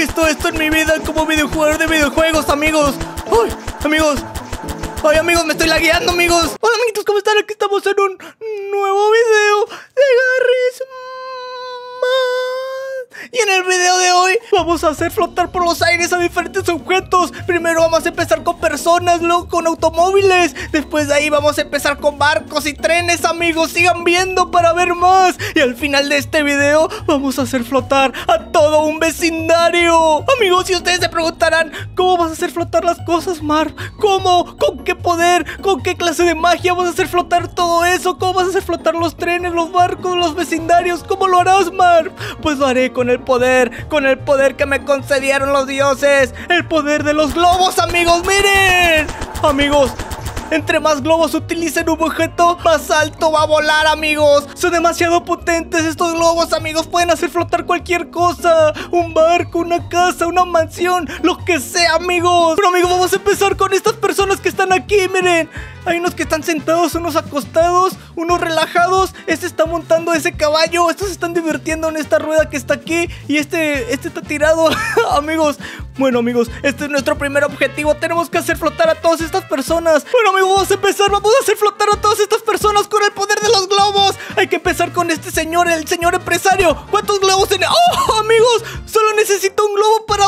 visto esto en mi vida como videojugador de videojuegos, amigos. ¡Ay, amigos! ¡Ay, amigos, me estoy lagueando, amigos! Hola, amiguitos, ¿cómo están? Aquí estamos en un nuevo video de Garry's y en el video de hoy vamos a hacer flotar por los aires a diferentes objetos. Primero vamos a empezar con personas, luego con automóviles. Después de ahí vamos a empezar con barcos y trenes, amigos. Sigan viendo para ver más. Y al final de este video vamos a hacer flotar a todo un vecindario. Amigos, si ustedes se preguntarán, ¿cómo vas a hacer flotar las cosas, Mar? ¿Cómo? ¿Con qué poder? ¿Con qué clase de magia vas a hacer flotar todo eso? ¿Cómo vas a hacer flotar los trenes, los barcos, los vecindarios? ¿Cómo lo harás, Mar? Pues lo haré con el poder, con el poder que me concedieron los dioses. El poder de los globos, amigos, miren. Amigos, entre más globos utilicen un objeto, más alto va a volar, amigos. Son demasiado potentes estos globos, amigos. Pueden hacer flotar cualquier cosa. Un barco, una casa, una mansión, lo que sea, amigos. Pero, amigos, vamos a empezar con estas personas que están aquí, miren. Hay unos que están sentados, unos acostados, unos relajados. Este está montando ese caballo. Estos se están divirtiendo en esta rueda que está aquí. Y este, este está tirado. amigos, bueno, amigos, este es nuestro primer objetivo. Tenemos que hacer flotar a todas estas personas. Bueno, amigos, vamos a empezar. Vamos a hacer flotar a todas estas personas con el poder de los globos. Hay que empezar con este señor, el señor empresario. ¿Cuántos globos tiene? ¡Oh, amigos! Solo necesito un globo para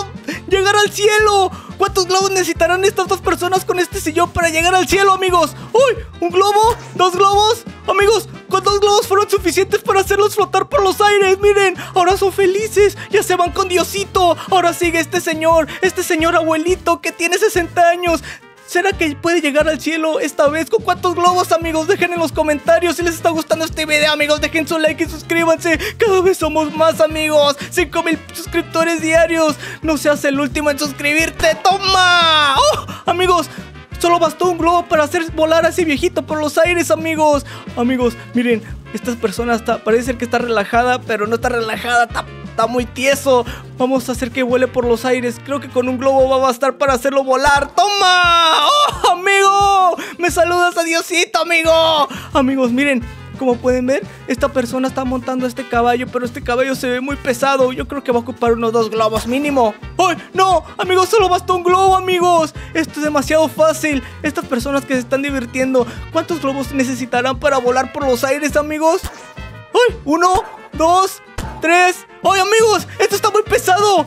llegar al cielo. ¿Cuántos globos necesitarán estas dos personas con este sillón para llegar al cielo, amigos? ¡Uy! ¿Un globo? ¿Dos globos? Amigos, ¿cuántos globos fueron suficientes para hacerlos flotar por los aires? Miren, ahora son felices. Ya se van con Diosito. Ahora sigue este señor, este señor abuelito que tiene 60 años. ¿Será que puede llegar al cielo esta vez? ¿Con cuántos globos, amigos? Dejen en los comentarios si les está gustando este video, amigos. Dejen su like y suscríbanse. Cada vez somos más, amigos. 5000 suscriptores diarios. No seas el último en suscribirte. ¡Toma! ¡Oh! Amigos, Solo bastó un globo para hacer volar a ese viejito por los aires, amigos. Amigos, miren, esta persona está, parece ser que está relajada, pero no está relajada, está, muy tieso. Vamos a hacer que vuele por los aires. Creo que con un globo va a bastar para hacerlo volar. ¡Toma! ¡Oh, amigo! Me saludas a Diosito, amigo. Amigos, miren, como pueden ver, esta persona está montando este caballo, pero este caballo se ve muy pesado. Yo creo que va a ocupar unos dos globos mínimo. ¡Ay, no! Amigos, solo basta un globo, amigos. Esto es demasiado fácil. Estas personas que se están divirtiendo, ¿cuántos globos necesitarán para volar por los aires, amigos? ¡Ay! Uno, dos, tres. ¡Ay, amigos! ¡Esto está muy pesado!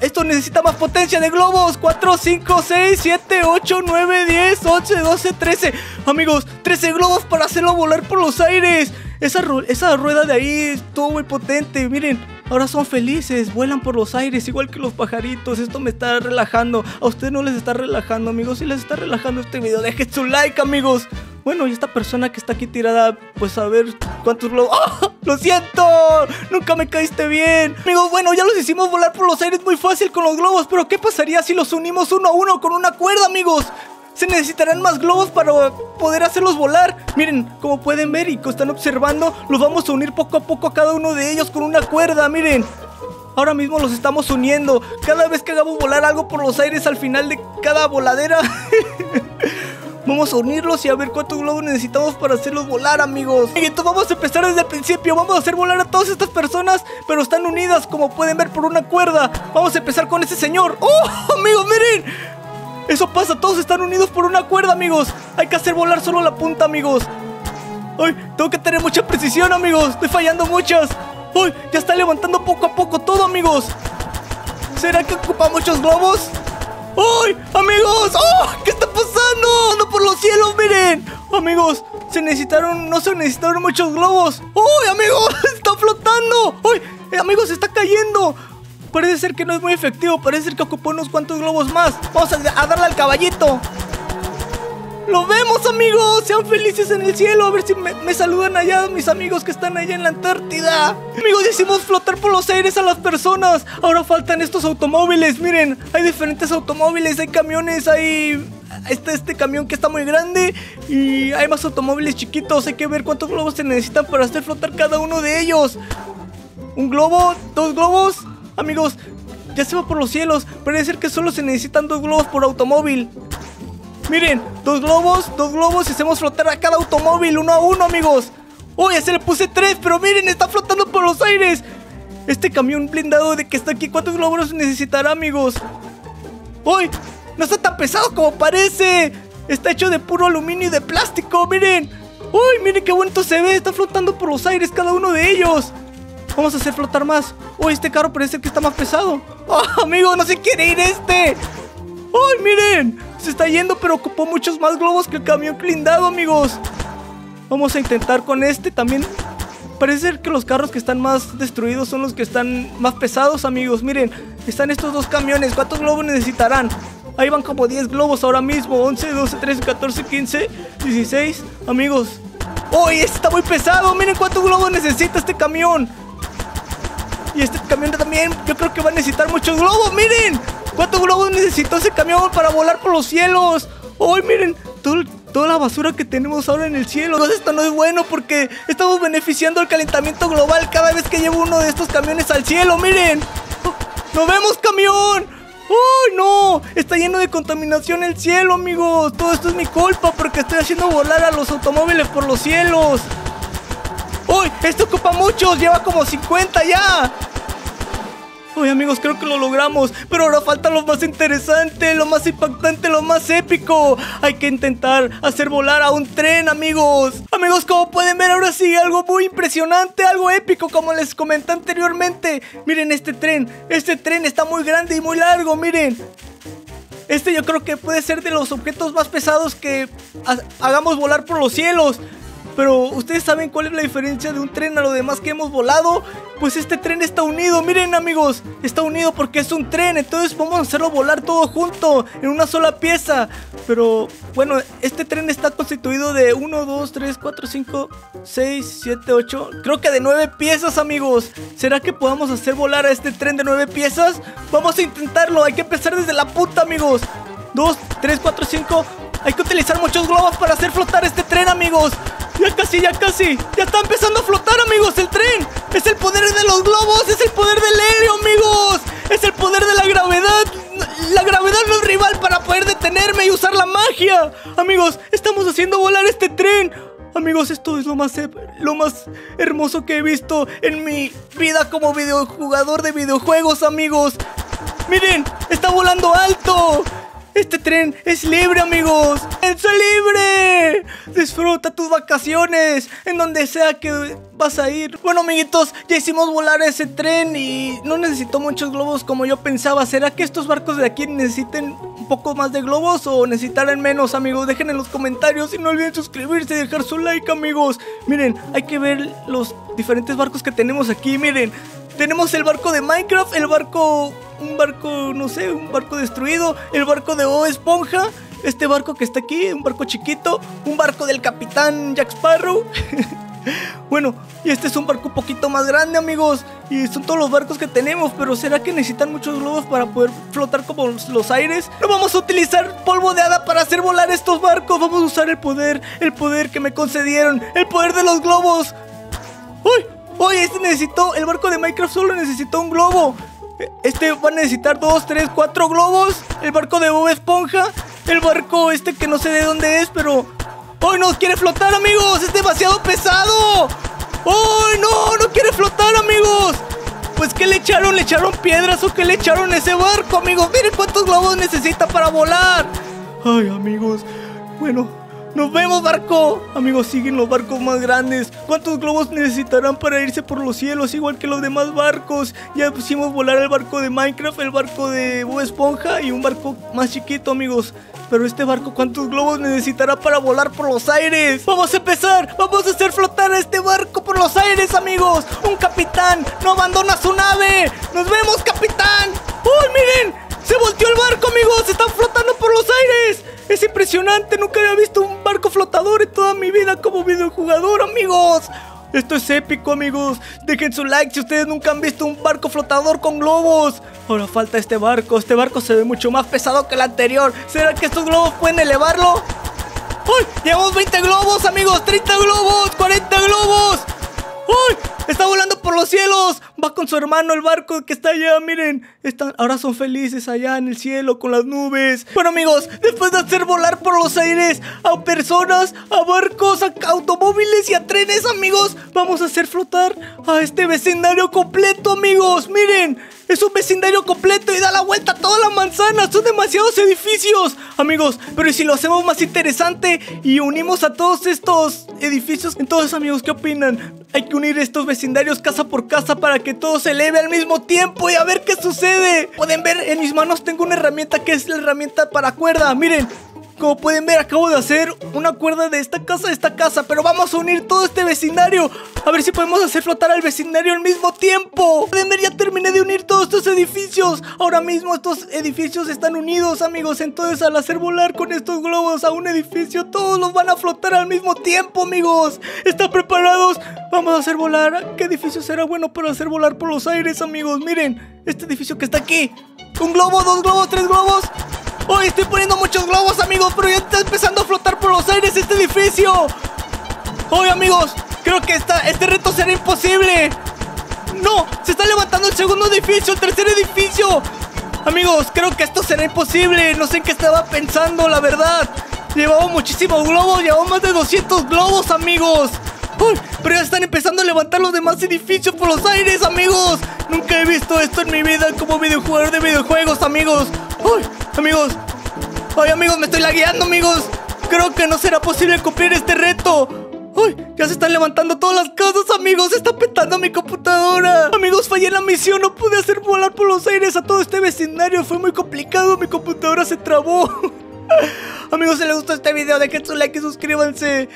esto necesita más potencia de globos. 4, 5, 6, 7, 8, 9, 10, 11, 12, 13. Amigos, 13 globos para hacerlo volar por los aires. Esa, esa rueda de ahí estuvo muy potente. Miren, ahora son felices, vuelan por los aires, igual que los pajaritos. Esto me está relajando. A ustedes no les está relajando, amigos. Si les está relajando este video, dejen su like, amigos. Bueno, y esta persona que está aquí tirada, pues a ver cuántos globos. ¡Ah! ¡Lo siento! Nunca me caíste bien. Amigos, bueno, ya los hicimos volar por los aires muy fácil con los globos, pero ¿qué pasaría si los unimos uno a uno con una cuerda, amigos? Se necesitarán más globos para poder hacerlos volar. Miren, como pueden ver y que están observando, los vamos a unir poco a poco a cada uno de ellos con una cuerda, miren. Ahora mismo los estamos uniendo. Cada vez que hagamos volar algo por los aires al final de cada voladera, Vamos a unirlos y a ver cuántos globos necesitamos para hacerlos volar, amigos. Y entonces vamos a empezar desde el principio. Vamos a hacer volar a todas estas personas, pero están unidas, como pueden ver, por una cuerda. Vamos a empezar con ese señor. ¡Oh, amigos, miren! Eso pasa, todos están unidos por una cuerda, amigos. Hay que hacer volar solo la punta, amigos. ¡Ay! Tengo que tener mucha precisión, amigos. Estoy fallando muchas. ¡Ay! Ya está levantando poco a poco todo, amigos. ¿Será que ocupa muchos globos? ¡Ay! ¡Amigos! ¡Oh! ¿Qué está pasando? ¡No por los cielos, miren! Amigos, se necesitaron, no se necesitaron muchos globos. ¡Uy, amigos! ¡Está flotando! ¡Uy! Amigos, está cayendo. Parece ser que no es muy efectivo. Parece ser que ocupó unos cuantos globos más. Vamos a darle al caballito. ¡Lo vemos, amigos! Sean felices en el cielo. A ver si me, saludan allá mis amigos que están allá en la Antártida. Amigos, hicimos flotar por los aires a las personas. Ahora faltan estos automóviles. Miren, hay diferentes automóviles, hay camiones, hay... Este, este camión que está muy grande y hay más automóviles chiquitos. Hay que ver cuántos globos se necesitan para hacer flotar cada uno de ellos. ¿Un globo? ¿Dos globos? Amigos, ya se va por los cielos. Parece ser que solo se necesitan dos globos por automóvil. Miren, dos globos, dos globos y hacemos flotar a cada automóvil uno a uno, amigos. Uy, ya se le puse tres, pero miren, está flotando por los aires. Este camión blindado de que está aquí, ¿cuántos globos necesitará, amigos? ¡Uy! No está tan pesado como parece. Está hecho de puro aluminio y de plástico, miren. ¡Uy! Miren qué bonito se ve. Está flotando por los aires cada uno de ellos. Vamos a hacer flotar más. Uy, este carro parece que está más pesado. ¡Oh, amigo! No se quiere ir este. ¡Uy, miren! Se está yendo, pero ocupó muchos más globos que el camión blindado, amigos. Vamos a intentar con este también. Parece que los carros que están más destruidos son los que están más pesados, amigos. Miren, están estos dos camiones. ¿Cuántos globos necesitarán? Ahí van como 10 globos ahora mismo. 11, 12, 13, 14, 15, 16. Amigos. Este está muy pesado! Miren cuántos globos necesita este camión. Y este camión también, yo creo que va a necesitar muchos globos. ¡Miren! ¿Cuántos globos necesitó ese camión para volar por los cielos? ¡Uy, miren! toda la basura que tenemos ahora en el cielo. Esto no es bueno porque estamos beneficiando el calentamiento global cada vez que llevo uno de estos camiones al cielo. ¡Miren! ¡Nos vemos, camión! ¡Uy, no! Está lleno de contaminación el cielo, amigos. Todo esto es mi culpa porque estoy haciendo volar a los automóviles por los cielos. ¡Uy! Esto ocupa muchos. Lleva como 50 ya. Uy, amigos, creo que lo logramos. Pero ahora falta lo más interesante, lo más impactante, lo más épico. Hay que intentar hacer volar a un tren, amigos. Amigos, como pueden ver, ahora sigue algo muy impresionante, algo épico, como les comenté anteriormente. Miren este tren. Este tren está muy grande y muy largo, miren. Este yo creo que puede ser de los objetos más pesados que hagamos volar por los cielos. Pero ustedes saben cuál es la diferencia de un tren a lo demás que hemos volado. Pues este tren está unido, miren amigos, está unido porque es un tren, entonces vamos a hacerlo volar todo junto en una sola pieza. Pero bueno, este tren está constituido de 1, 2, 3, 4, 5, 6, 7, 8, creo que de 9 piezas amigos. ¿Será que podamos hacer volar a este tren de 9 piezas? Vamos a intentarlo, hay que empezar desde la puta amigos. 2, 3, 4, 5, hay que utilizar muchos globos para hacer flotar este tren amigos. Ya casi, ya casi. Ya está empezando a flotar, amigos, el tren. Es el poder de los globos, es el poder del helio, amigos. Es el poder de la gravedad. La gravedad no es rival para poder detenerme y usar la magia. Amigos, estamos haciendo volar este tren. Amigos, esto es lo más, lo más hermoso que he visto en mi vida como videojugador de videojuegos, amigos. Miren, está volando alto. Este tren es libre, amigos. ¡Es libre! Disfruta tus vacaciones en donde sea que vas a ir. Bueno, amiguitos, ya hicimos volar ese tren y no necesitó muchos globos como yo pensaba. ¿Será que estos barcos de aquí necesiten un poco más de globos o necesitarán menos, amigos? Dejen en los comentarios y no olviden suscribirse y dejar su like, amigos. Miren, hay que ver los diferentes barcos que tenemos aquí. Miren, tenemos el barco de Minecraft, el barco un barco, no sé, un barco destruido, el barco de O Esponja, este barco que está aquí, un barco chiquito, un barco del capitán Jack Sparrow. bueno, y este es un barco un poquito más grande, amigos. Y son todos los barcos que tenemos, pero ¿será que necesitan muchos globos para poder flotar como los aires? No vamos a utilizar polvo de hada para hacer volar estos barcos. Vamos a usar el poder, el poder que me concedieron, el poder de los globos. ¡Uy! ¡Uy! Este necesitó, el barco de Minecraft solo necesitó un globo. Este va a necesitar dos, tres, cuatro globos. El barco de Bob Esponja. El barco este que no sé de dónde es, pero... ¡Hoy no quiere flotar, amigos! ¡Es demasiado pesado! ¡Ay, no! ¡No quiere flotar, amigos! Pues ¿qué le echaron? ¿Le echaron piedras o qué le echaron a ese barco, amigos? Miren cuántos globos necesita para volar. Ay, amigos. Bueno, ¡Nos vemos, barco! Amigos, siguen los barcos más grandes. ¿Cuántos globos necesitarán para irse por los cielos? Igual que los demás barcos. Ya pusimos volar el barco de Minecraft, el barco de Bob Esponja y un barco más chiquito, amigos. Pero este barco, ¿cuántos globos necesitará para volar por los aires? ¡Vamos a empezar! ¡Vamos a hacer flotar a este barco por los aires, amigos! ¡Un capitán no abandona su nave! ¡Nos vemos, capitán! ¡Uy, miren! ¡Se volteó el barco, amigos! ¡Están flotando por los aires! Es impresionante, nunca había visto un barco flotador en toda mi vida como videojugador, amigos. Esto es épico, amigos. Dejen su like si ustedes nunca han visto un barco flotador con globos. Ahora falta este barco. Este barco se ve mucho más pesado que el anterior. ¿Será que estos globos pueden elevarlo? ¡Uy! Llevamos 20 globos, amigos. 30 globos, 40 globos. ¡Uy! ¡Está volando por los cielos! Va con su hermano el barco que está allá, miren. Están, ahora son felices allá en el cielo con las nubes. Bueno, amigos, después de hacer volar por los aires a personas, a barcos, a automóviles y a trenes, amigos, vamos a hacer flotar a este vecindario completo, amigos. Miren, es un vecindario completo y da la vuelta a toda la manzana. Son demasiados edificios. Amigos, pero ¿y si lo hacemos más interesante y unimos a todos estos edificios? Entonces, amigos, ¿qué opinan? Hay que unir estos vecindarios casa por casa para que todo se eleve al mismo tiempo y a ver qué sucede. Pueden ver, en mis manos tengo una herramienta que es la herramienta para cuerda. Miren, como pueden ver, acabo de hacer una cuerda de esta casa a esta casa, pero vamos a unir todo este vecindario. A ver si podemos hacer flotar al vecindario al mismo tiempo. Pueden ver, ya terminé de unir todos estos edificios. Ahora mismo estos edificios están unidos, amigos. Entonces, al hacer volar con estos globos a un edificio, todos los van a flotar al mismo tiempo, amigos. ¿Están preparados? Vamos a hacer volar. ¿Qué edificio será bueno para hacer volar por los aires, amigos? Miren, este edificio que está aquí. Un globo, dos globos, tres globos. Hoy estoy poniendo muchos globos, amigos, pero ya está empezando a flotar por los aires este edificio. Hoy, amigos, creo que esta, este reto será imposible. No, se está levantando el segundo edificio, el tercer edificio. Amigos, creo que esto será imposible. No sé en qué estaba pensando, la verdad. Llevaba muchísimos globos, llevaba más de 200 globos, amigos. Uy, pero ya están empezando a levantar los demás edificios por los aires, amigos. Nunca he visto esto en mi vida como videojugador de videojuegos, amigos. Uy, amigos. Ay, amigos, me estoy lagueando, amigos. Creo que no será posible cumplir este reto. ¡Uy! Ya se están levantando todas las casas, amigos. está petando mi computadora. Amigos, fallé la misión. No pude hacer volar por los aires a todo este vecindario. Fue muy complicado. Mi computadora se trabó. amigos, si les gustó este video, dejen su like y suscríbanse.